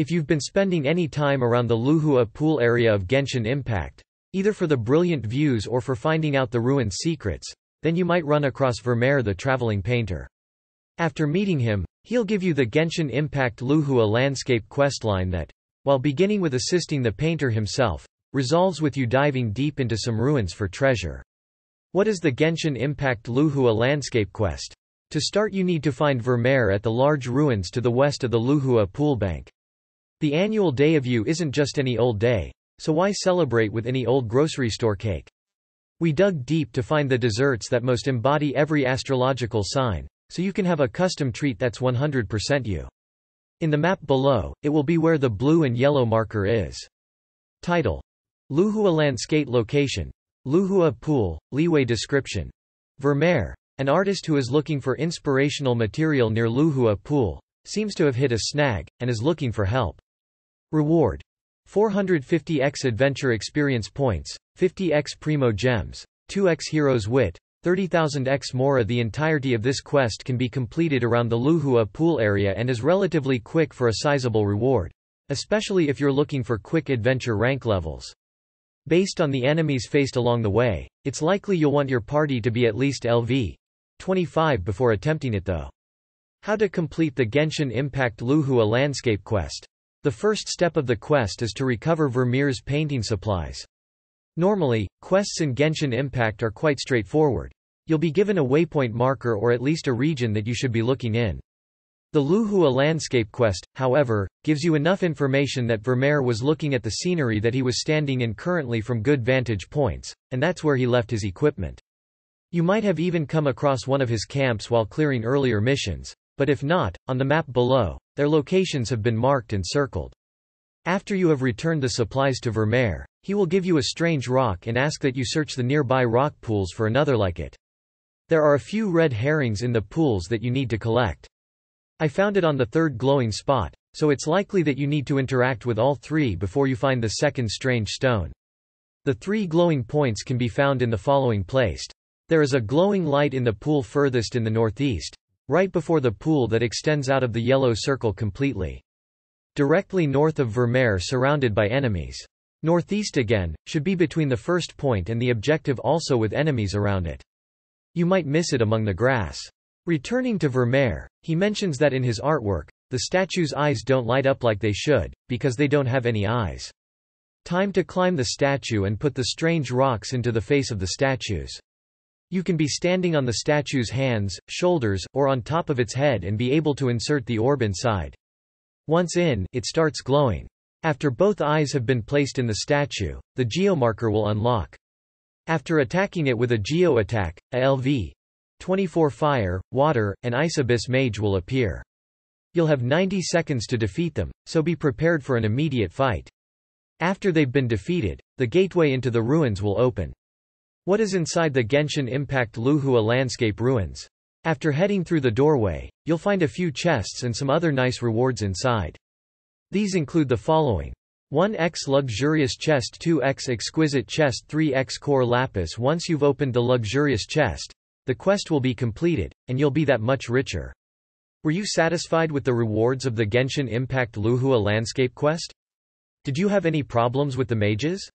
If you've been spending any time around the Luhua pool area of Genshin Impact, either for the brilliant views or for finding out the ruin's secrets, then you might run across Vermeer the traveling painter. After meeting him, he'll give you the Genshin Impact Luhua landscape questline that, while beginning with assisting the painter himself, resolves with you diving deep into some ruins for treasure. What is the Genshin Impact Luhua landscape quest? To start you need to find Vermeer at the large ruins to the west of the Luhua pool bank. The annual day of you isn't just any old day, so why celebrate with any old grocery store cake? We dug deep to find the desserts that most embody every astrological sign, so you can have a custom treat that's 100% you. In the map below, it will be where the blue and yellow marker is. Title. Luhua Landscape Location. Luhua Pool, Liyue Description. Vermeer, an artist who is looking for inspirational material near Luhua Pool, seems to have hit a snag, and is looking for help. Reward. 450x Adventure Experience Points, 50x Primogems, 2x Heroes Wit, 30,000x Mora The entirety of this quest can be completed around the Luhua pool area and is relatively quick for a sizable reward. Especially if you're looking for quick adventure rank levels. Based on the enemies faced along the way, it's likely you'll want your party to be at least LV 25 before attempting it though. How to complete the Genshin Impact Luhua landscape quest. The first step of the quest is to recover Vermeer's painting supplies. Normally, quests in Genshin Impact are quite straightforward. You'll be given a waypoint marker or at least a region that you should be looking in. The Luhua landscape quest, however, gives you enough information that Vermeer was looking at the scenery that he was standing in currently from good vantage points, and that's where he left his equipment. You might have even come across one of his camps while clearing earlier missions, but if not, on the map below, their locations have been marked and circled. After you have returned the supplies to Vermeer, he will give you a strange rock and ask that you search the nearby rock pools for another like it. There are a few red herrings in the pools that you need to collect. I found it on the third glowing spot, so it's likely that you need to interact with all three before you find the second strange stone. The three glowing points can be found in the following place. There is a glowing light in the pool furthest in the northeast, right before the pool that extends out of the yellow circle completely. Directly north of Vermeer surrounded by enemies. Northeast again, should be between the first point and the objective also with enemies around it. You might miss it among the grass. Returning to Vermeer, he mentions that in his artwork, the statue's eyes don't light up like they should, because they don't have any eyes. Time to climb the statue and put the strange rocks into the face of the statues. You can be standing on the statue's hands, shoulders, or on top of its head and be able to insert the orb inside. Once in, it starts glowing. After both eyes have been placed in the statue, the geomarker will unlock. After attacking it with a geo attack, a LV 24 fire, water, and ice abyss mage will appear. You'll have 90 seconds to defeat them, so be prepared for an immediate fight. After they've been defeated, the gateway into the ruins will open. What is inside the Genshin Impact Luhua landscape ruins? After heading through the doorway, you'll find a few chests and some other nice rewards inside. These include the following. 1x luxurious chest 2x exquisite chest 3x Cor Lapis Once you've opened the luxurious chest, the quest will be completed, and you'll be that much richer. Were you satisfied with the rewards of the Genshin Impact Luhua landscape quest? Did you have any problems with the mages?